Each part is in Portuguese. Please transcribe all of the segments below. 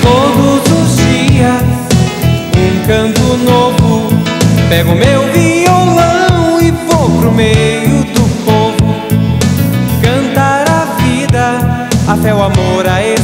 Todos os dias, um canto novo. Pego meu violão e vou pro meio do povo. Cantar a vida, a fé, o amor, a esperança.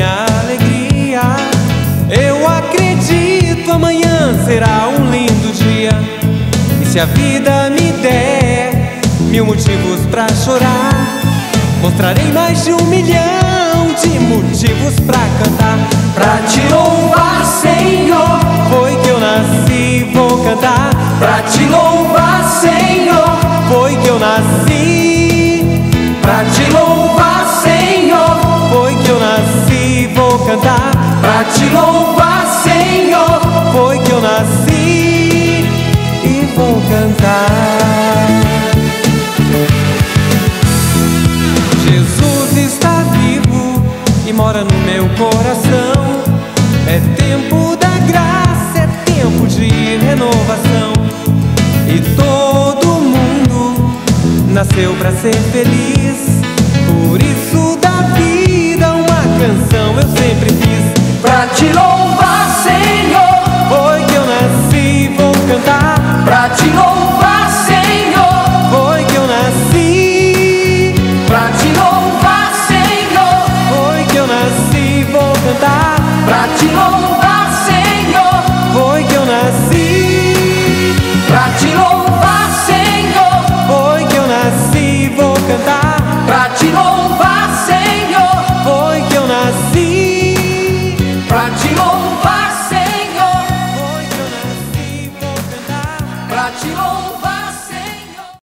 se a vida me der mil motivos pra chorar, mostrarei mais de um milhão de motivos pra cantar. pra te louvar, cantar. Jesus está vivo e mora no meu coração. É tempo da graça, é tempo de renovação. E todo mundo nasceu para ser feliz. Por isso da vida uma canção eu sempre fiz. pra te louvar, Senhor, Foi que eu nasci, vou cantar. pra te